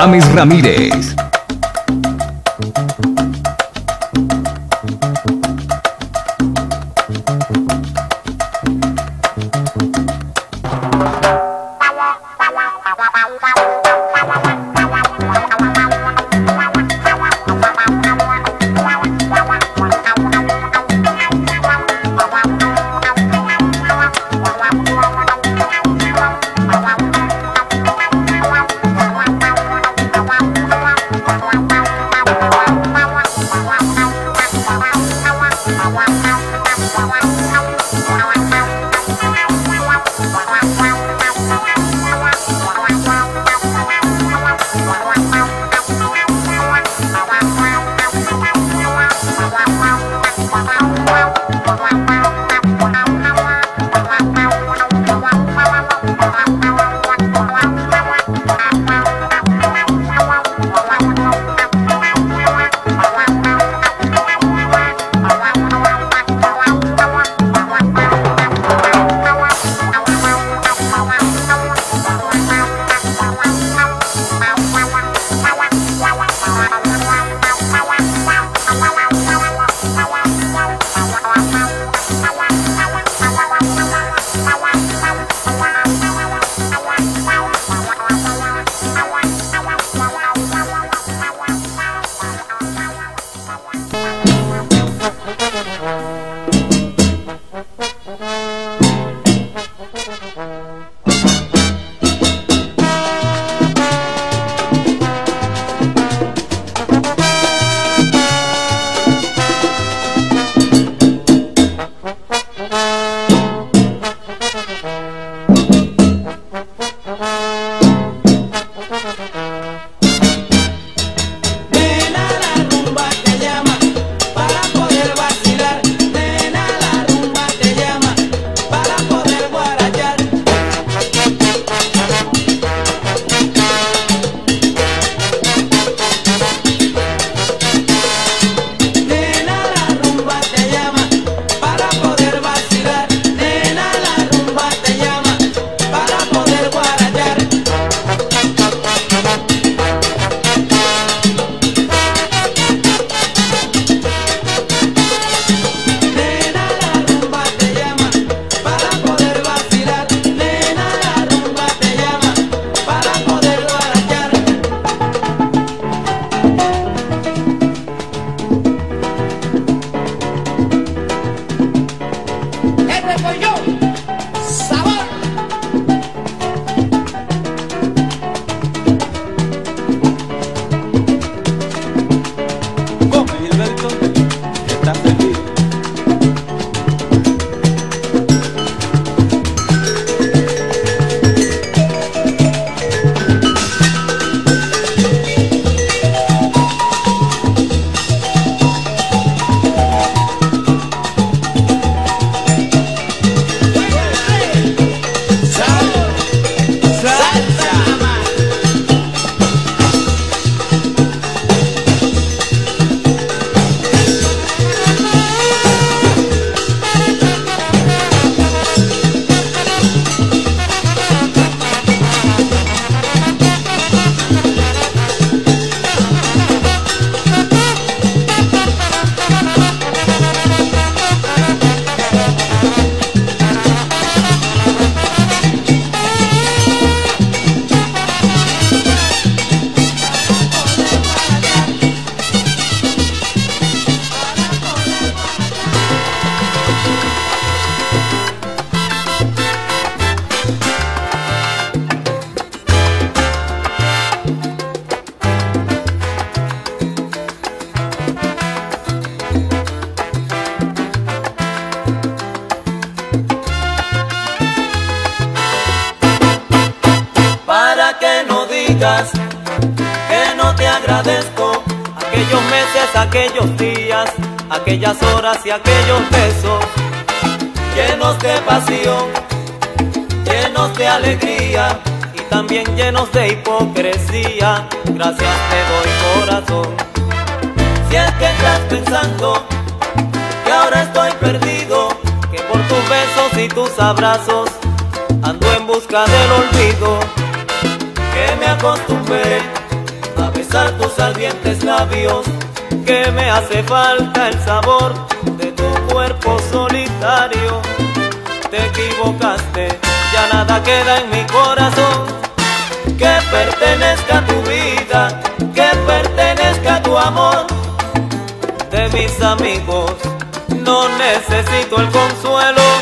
James Ramírez. 我来。hacia aquellos besos llenos de pasión, llenos de alegría y también llenos de hipocresía. Gracias te doy corazón. Si es que estás pensando que ahora estoy perdido, que por tus besos y tus abrazos ando en busca del olvido, que me acostumbré a besar tus ardientes labios, que me hace falta el sabor solitario, te equivocaste, ya nada queda en mi corazón, que pertenezca a tu vida, que pertenezca a tu amor, de mis amigos no necesito el consuelo.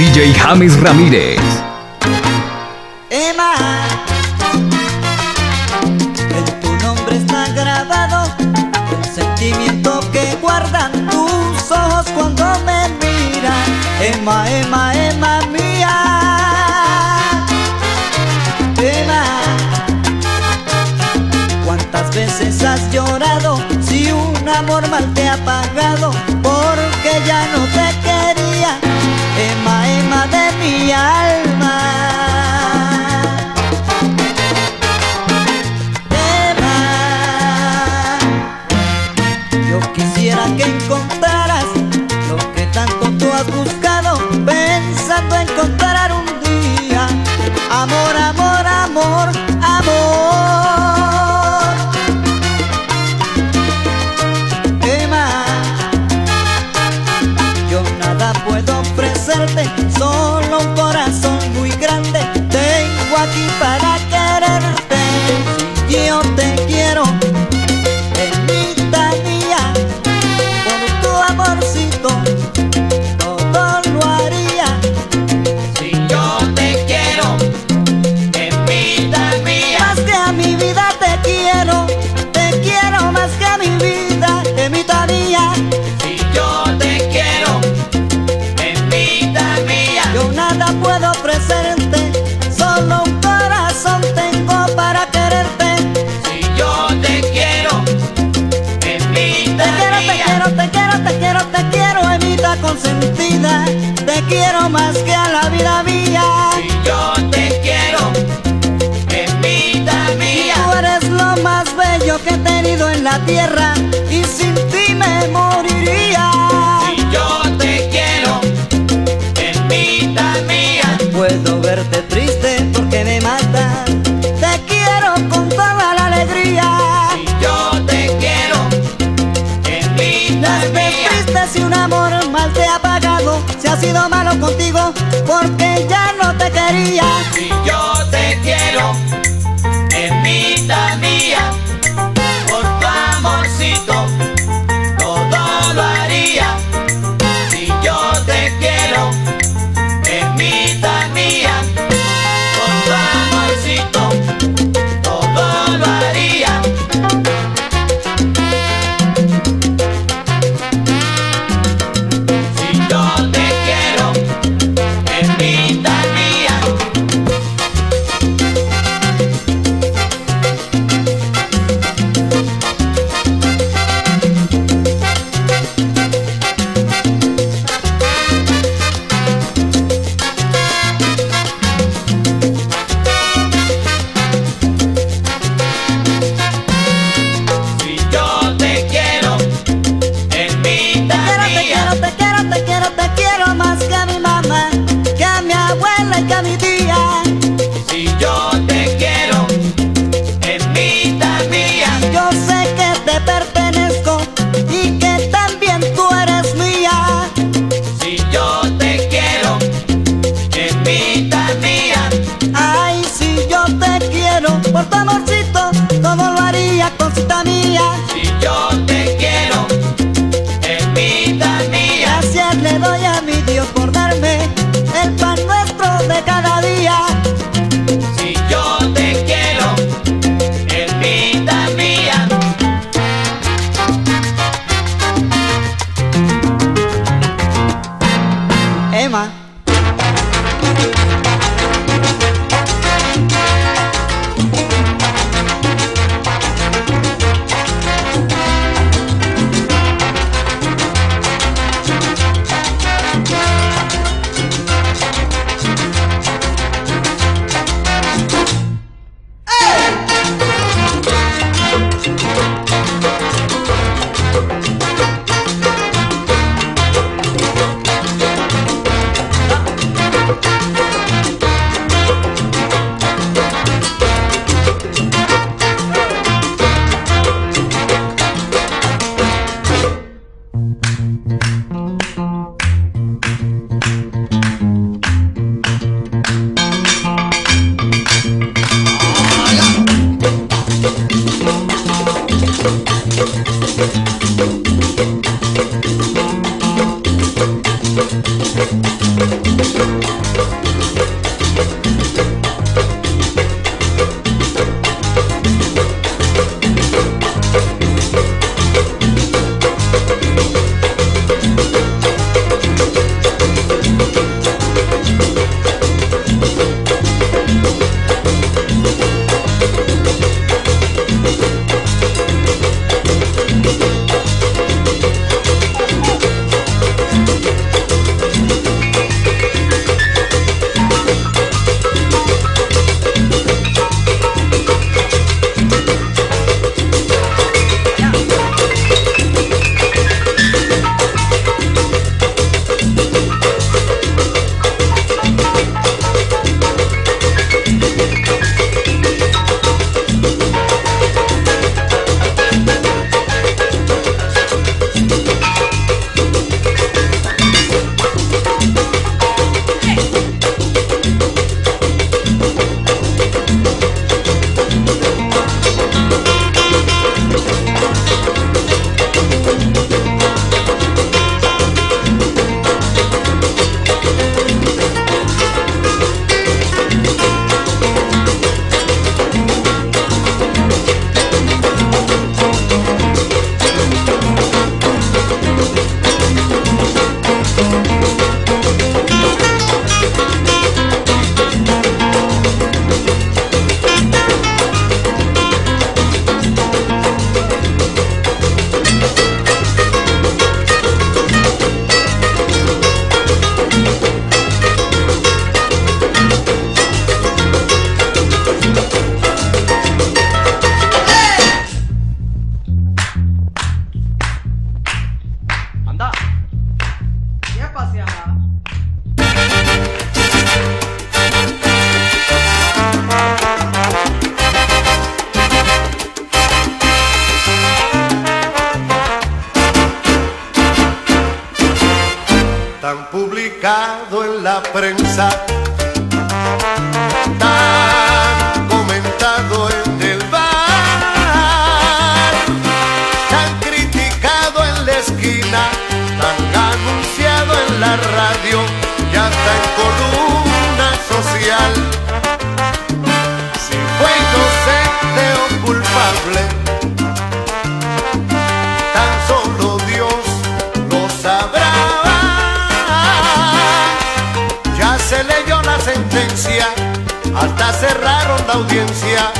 DJ James Ramírez. Emma, en tu nombre está grabado el sentimiento que guardan tus ojos cuando me miran. Emma, Emma, Emma mía. Emma, ¿cuántas veces has llorado si un amor mal te ha pagado? Porque ya no te genial. te quiero más que a la vida mía. Y yo te quiero, bendita mía. Y tú eres lo más bello que he tenido en la tierra. nunca he sido malo contigo porque ya no te quería. audiencia.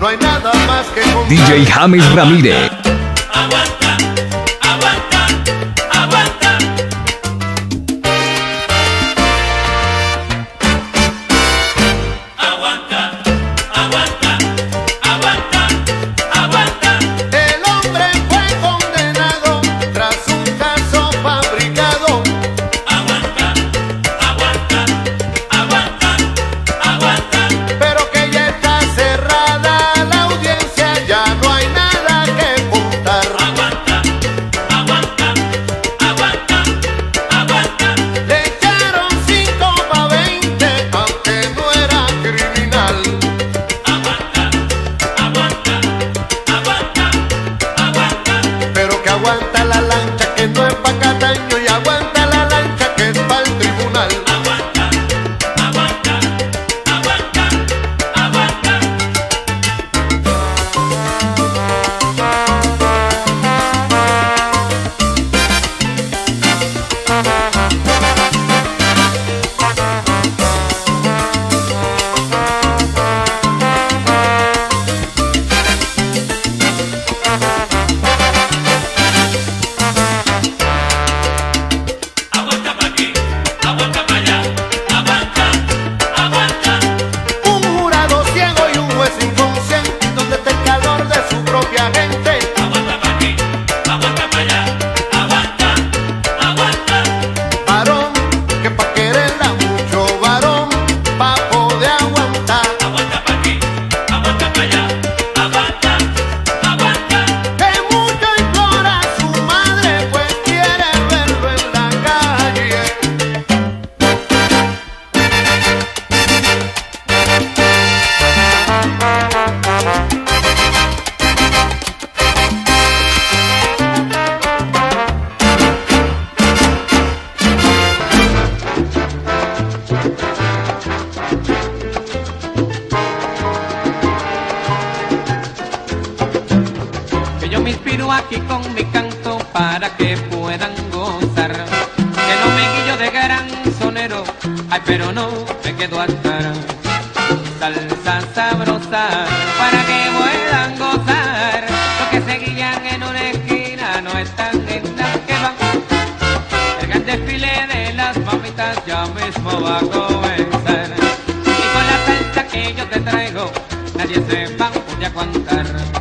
no hay nada más que DJ James Ramírez. Y con la salsa que yo te traigo, nadie se va a contar.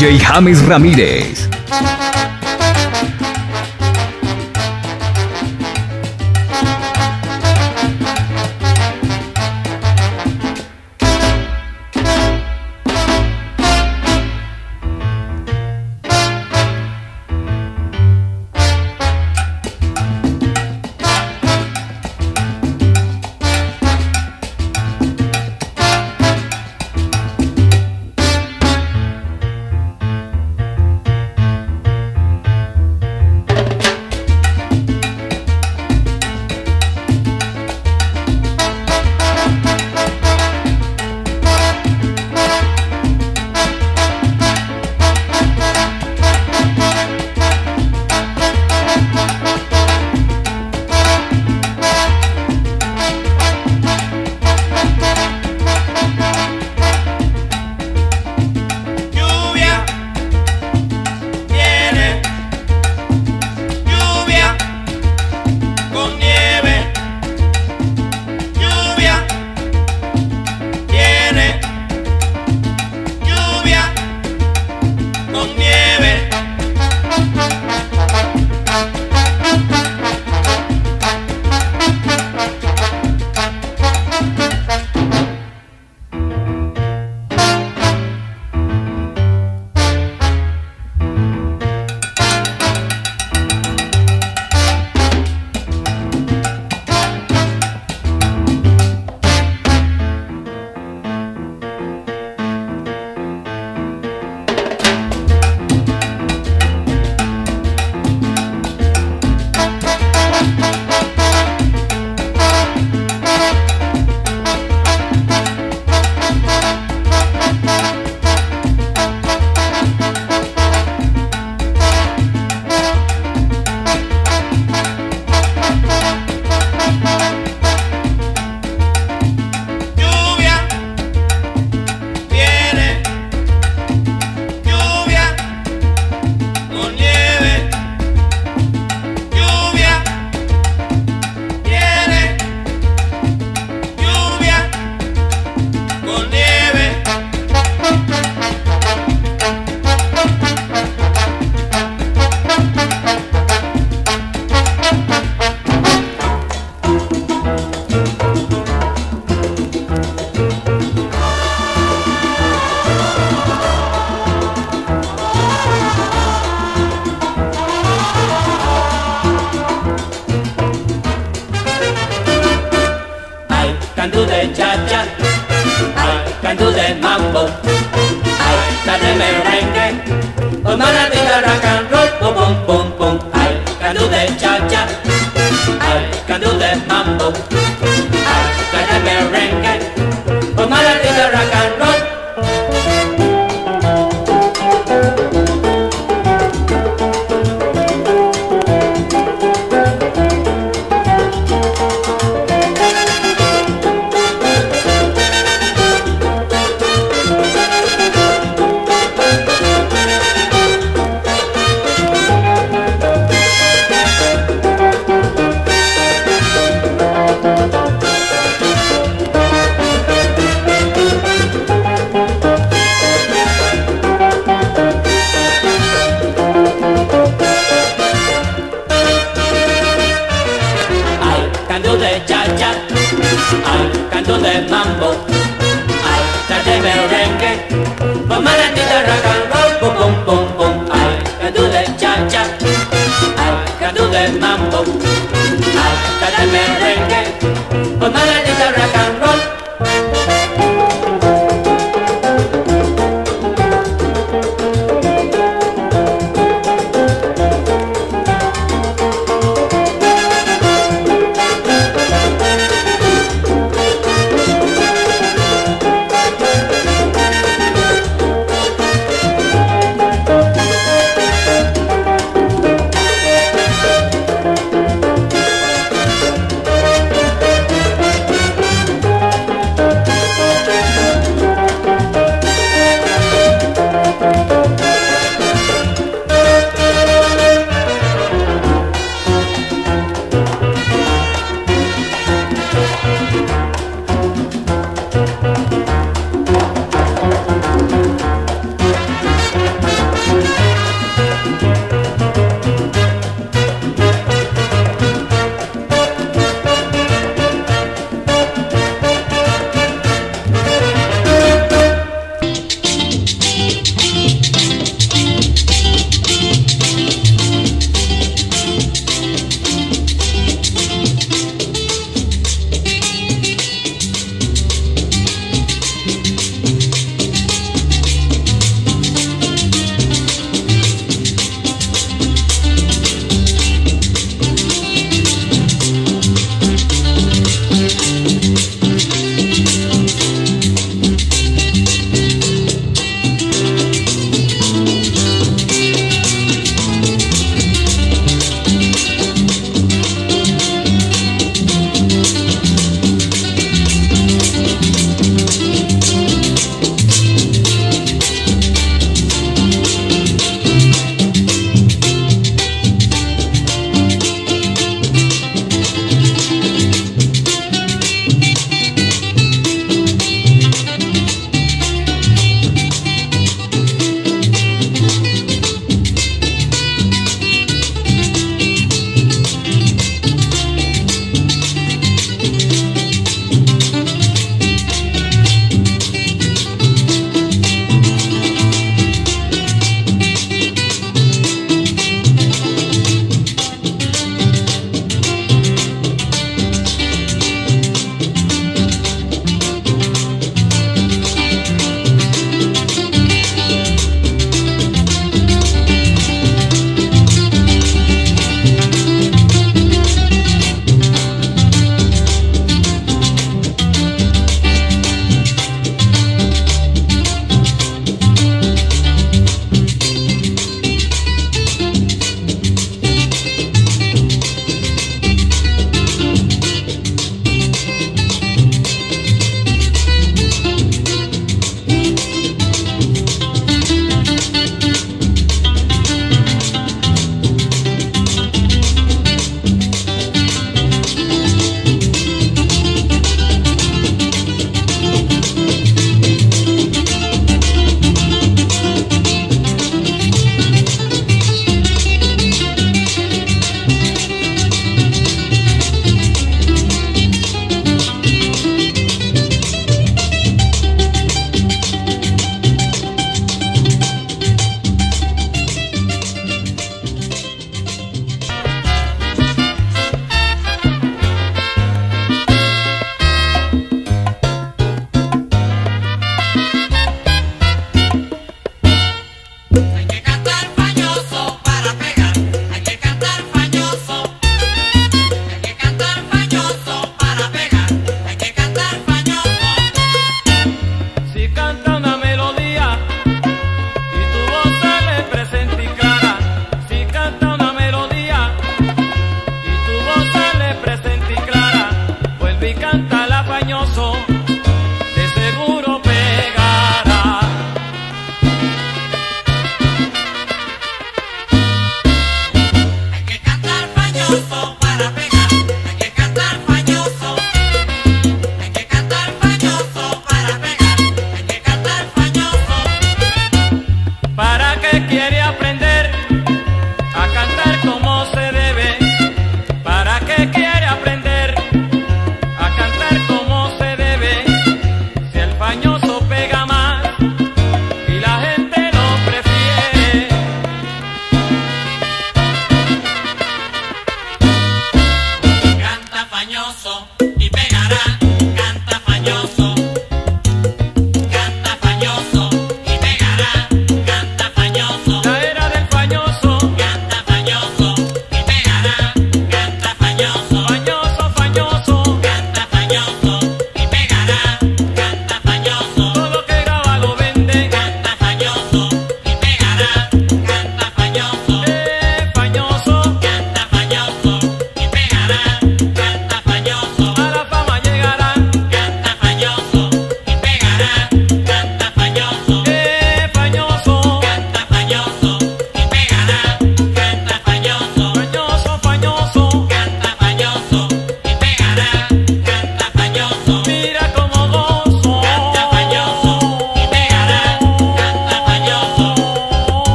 DJ James Ramírez.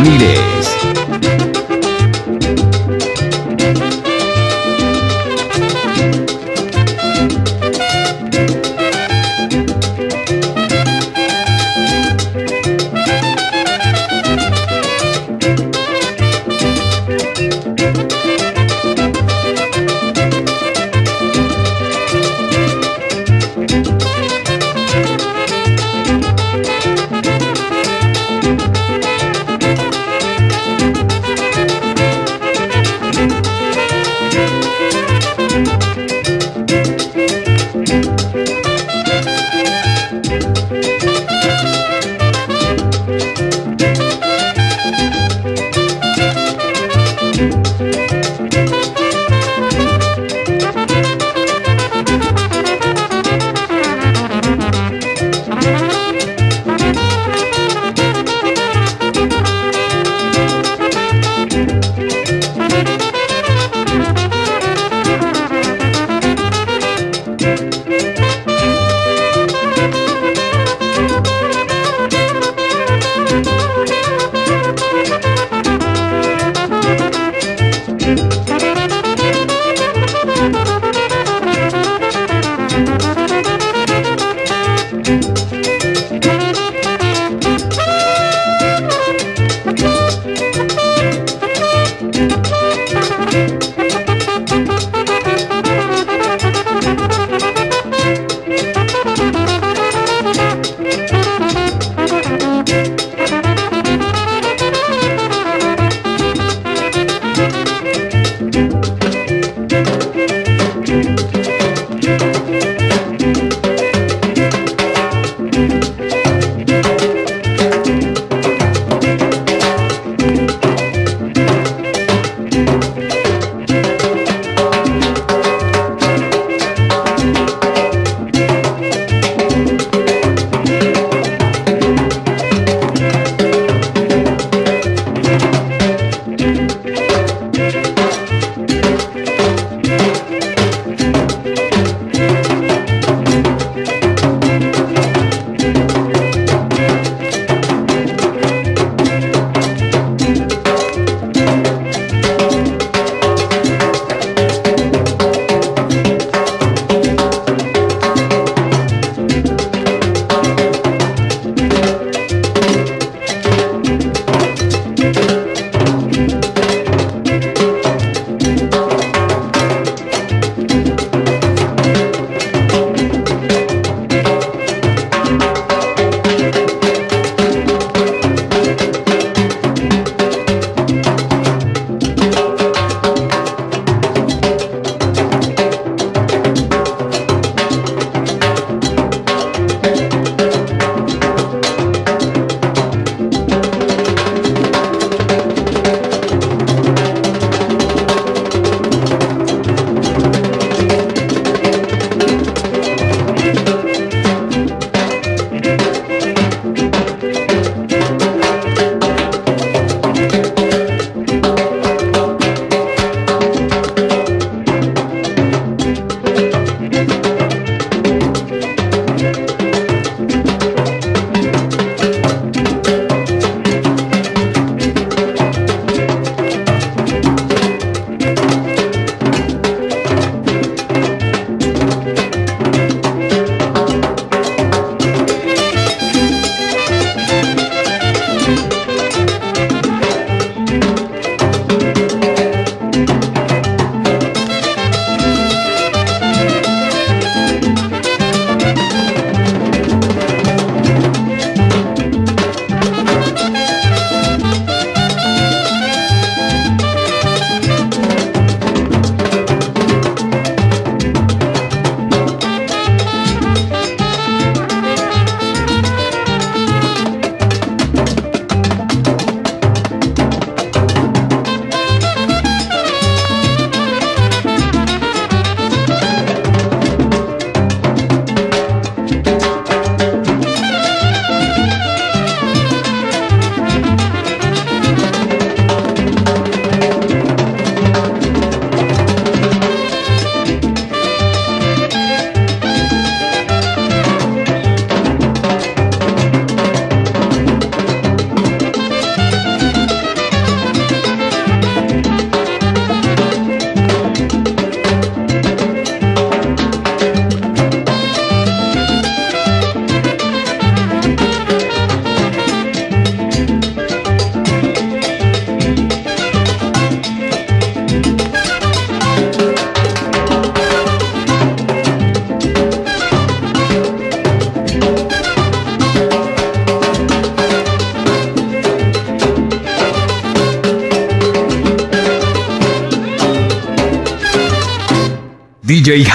Ramírez.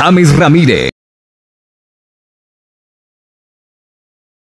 James Ramírez.